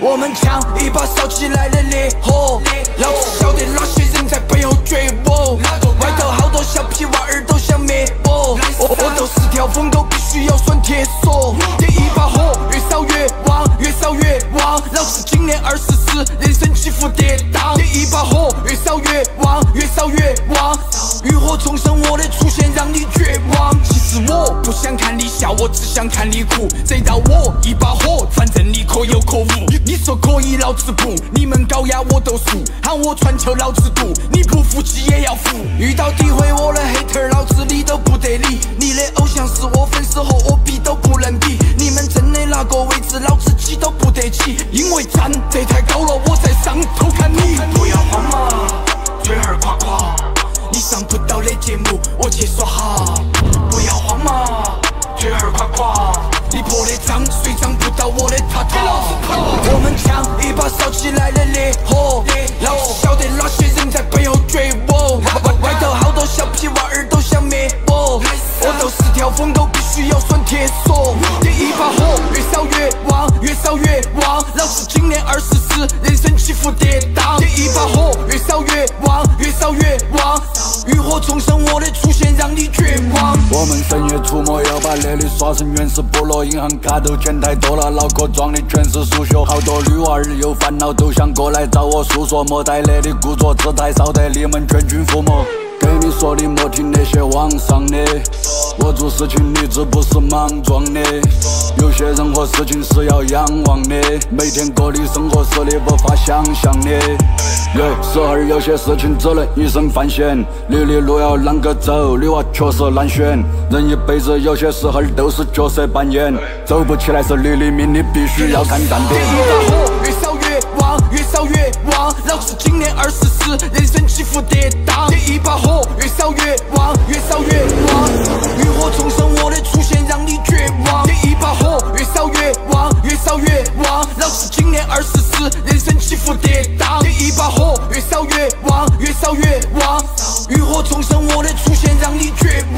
我们抢一把烧起来的烈火，老子晓得哪些人在背后追我，外头好多小屁娃儿都想灭我，我我都是条疯狗必须要拴铁锁。点一把火，越烧越旺，越烧越旺。老子今年二十四，人生起伏跌宕。点一把火，越烧越旺，越烧越旺。浴火重生，我的出现让你绝望。其实我不想看你笑，我只想看你哭。这道我一把火，反正你可有可无。说可以，老子不。你们高压我都输，喊我传球老子赌。你不服气也要服。遇到诋毁我的 hater，老子理都不得理。你的偶像是我粉丝和我比都不能比。你们争的那个位置，老子挤都不得挤，因为站得太高了，我在上头看你。不要慌嘛，嘴儿夸夸。你上不到的节目，我去耍哈。不要慌嘛，嘴儿夸夸。你破的脏，谁涨不到我的塔塔？我们抢一把烧起来的烈火，老子晓得哪些人在背后追我。外头好多小屁娃儿都想灭我，我就是条风，都必须要拴铁锁。点一把火，越烧越旺，越烧越旺。老子今年二十四，人生起伏跌我们深夜出没，要把那里刷成原始部落。银行卡都钱太多了，脑壳装的全是数学。好多女娃儿有烦恼，都想过来找我诉说。莫在那里故作姿态，少得你们全军覆没。给你说的莫听那些网上的，我做事情理智不是莽撞的。有些人和事情是要仰望的，每天过的生活是你无法想象的。有时候有些事情只能一声犯险，你的路要啷个走，你娃确实难选。人一辈子有些时候都是角色扮演，走不起来是你的命，你必须要看淡点一把定。越烧越旺，老子今年二十四，人生起伏跌宕。点一把火，越烧越旺，越烧越旺。浴火重生，我的出现让你绝望。点一把火，越烧越旺，越烧越旺。老子今年二十四，人生起伏跌宕。点一把火，越烧越旺，越烧越旺。浴火重生，我的出现让你绝望。